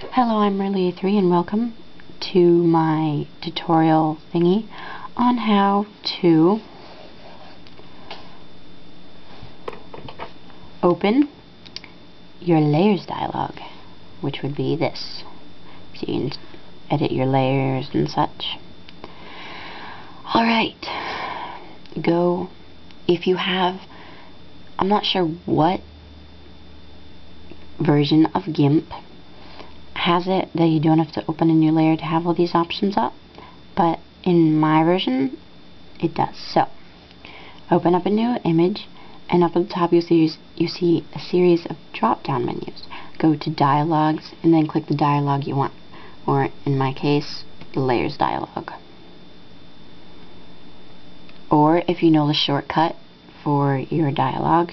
Hello, I'm Merly3 and welcome to my tutorial thingy on how to open your layers dialog, which would be this. So you can edit your layers and such. Alright, go, if you have, I'm not sure what version of GIMP has it that you don't have to open a new layer to have all these options up but in my version it does. So open up a new image and up at the top you see you see a series of drop down menus. Go to dialogues and then click the dialogue you want or in my case the layers dialog. Or if you know the shortcut for your dialogue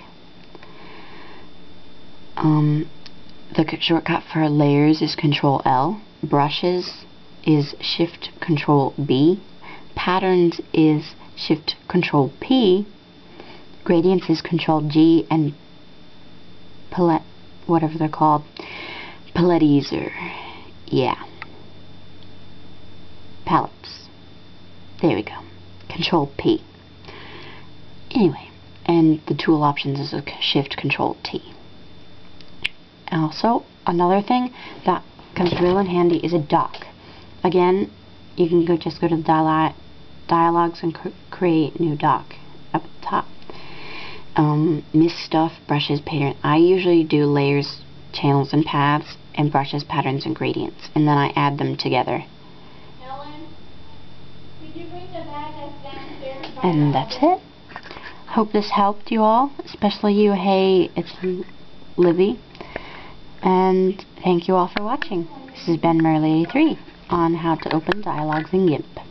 um, the shortcut for layers is Control L. Brushes is Shift Control B. Patterns is Shift Control P. Gradients is Control G and palette whatever they're called. Palettizer. Yeah. Palettes. There we go. Control P. Anyway, and the tool options is a Shift Control T. Also, another thing that comes real in handy is a dock. Again, you can go just go to the dialog dialogues and cr create new dock up at the top. Um, mist stuff, brushes, pattern. I usually do layers, channels, and paths, and brushes, patterns, and gradients, and then I add them together. Ellen, could you bring the bag that's? And that's it. Hope this helped you all, especially you. Hey, it's Livy. And thank you all for watching. This has been Merly83 on how to open dialogues in GIMP.